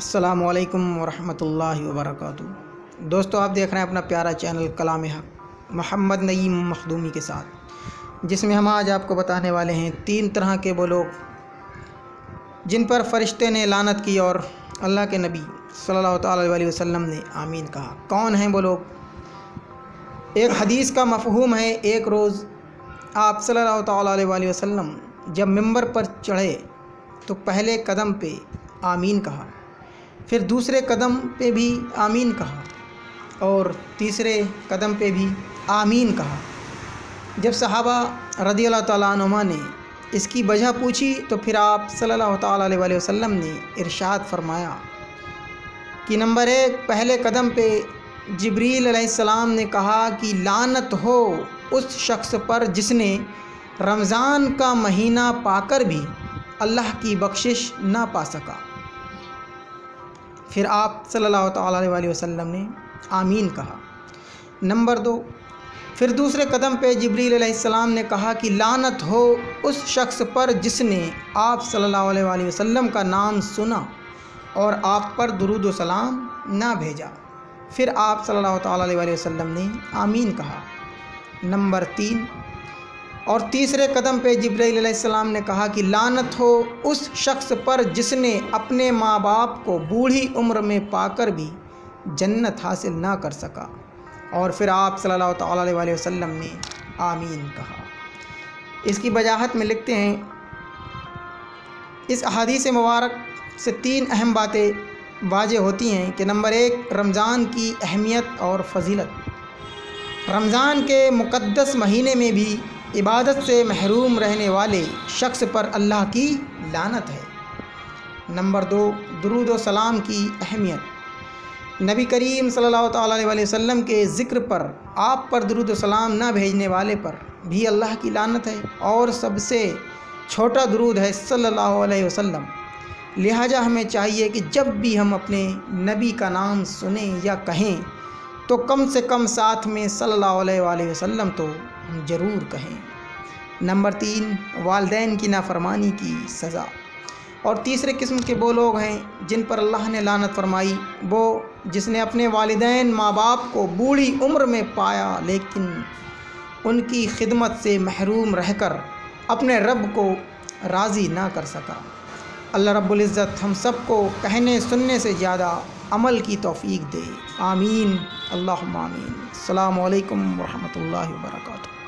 السلام علیکم ورحمۃ اللہ وبرکاتہ۔ دوستو، آپ دیکھ رہے ہیں اپنا پیارا چینل کلام حق، محمد نعیم مخدومی کے ساتھ۔ جس میں ہم آج آپ کو بتانے والے ہیں تین طرح کے وہ لوگ جن پر فرشتے نے لانت کی اور اللہ کے نبی صلی اللہ تعالیٰ علیہ وسلم نے آمین کہا۔ کون ہیں وہ لوگ؟ ایک حدیث کا مفہوم ہے، ایک روز آپ صلی اللہ تعالیٰ علیہ وسلم جب ممبر پر چڑھے تو پہلے قدم پہ آمین کہا۔ پھر دوسرے قدم پہ بھی آمین کہا اور تیسرے قدم پہ بھی آمین کہا۔ جب صحابہ رضی اللہ تعالیٰ عنہ نے اس کی وجہ پوچھی تو پھر آپ صلی اللہ تعالیٰ علیہ وسلم نے ارشاد فرمایا کہ نمبر ایک، پہلے قدم پہ جبریل علیہ السلام نے کہا کہ لانت ہو اس شخص پر جس نے رمضان کا مہینہ پا کر بھی اللہ کی بخشش نہ پا سکا۔ پھر آپ صلی اللہ تعالیٰ علیہ وسلم نے آمین کہا۔ نمبر دو، پھر دوسرے قدم پہ جبریل علیہ السلام نے کہا کہ لانت ہو اس شخص پر جس نے آپ صلی اللہ علیہ وسلم کا نام سنا اور آپ پر درود و سلام نہ بھیجا۔ پھر آپ صلی اللہ تعالیٰ علیہ وسلم نے آمین کہا۔ نمبر تین اور تیسرے قدم پہ جبرائیل علیہ السلام نے کہا کہ لانت ہو اس شخص پر جس نے اپنے ماں باپ کو بوڑھی عمر میں پا کر بھی جنت حاصل نہ کر سکا۔ اور پھر آپ صلی اللہ تعالیٰ علیہ وسلم نے آمین کہا۔ اس کی وجاہت میں لکھتے ہیں، اس احادیث مبارک سے تین اہم باتیں واضح ہوتی ہیں کہ نمبر ایک، رمضان کی اہمیت اور فضیلت۔ رمضان کے مقدس مہینے میں بھی عبادت سے محروم رہنے والے شخص پر اللہ کی لانت ہے۔ نمبر دو، درود و سلام کی اہمیت۔ نبی کریم صلی اللہ تعالیٰ علیہ وسلم کے ذکر پر، آپ پر درود و سلام نہ بھیجنے والے پر بھی اللہ کی لانت ہے۔ اور سب سے چھوٹا درود ہے صلی اللہ علیہ وسلم۔ لہٰذا ہمیں چاہیے کہ جب بھی ہم اپنے نبی کا نام سنیں یا کہیں تو کم سے کم ساتھ میں صلی اللہ علیہ وآلہ وسلم تو ضرور کہیں۔ نمبر تین، والدین کی نافرمانی کی سزا۔ اور تیسرے قسم کے وہ لوگ ہیں جن پر اللہ نے لانت فرمائی، وہ جس نے اپنے والدین ماں باپ کو بوڑھی عمر میں پایا، لیکن ان کی خدمت سے محروم رہ کر اپنے رب کو راضی نہ کر سکا۔ اللہ رب العزت ہم سب کو کہنے سننے سے زیادہ عمل کی توفیق دے۔ آمین۔ اللہ آمین۔ السلام علیکم ورحمۃ اللہ وبرکاتہ۔